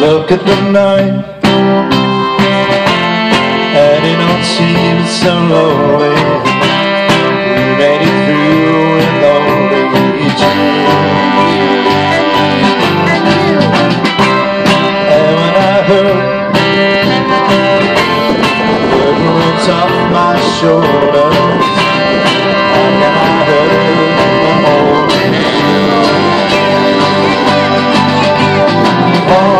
look at the night. Heading on sea so lonely. We made it through And when I heard The off my shoulders And I heard the holding Oh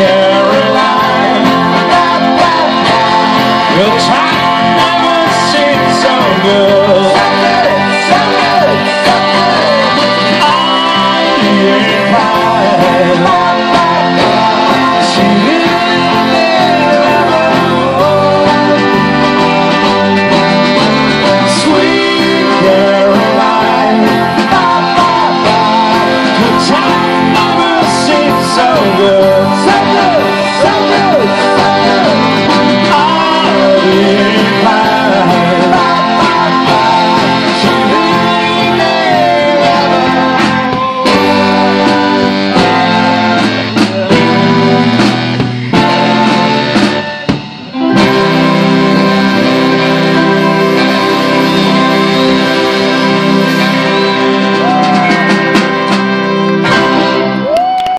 care.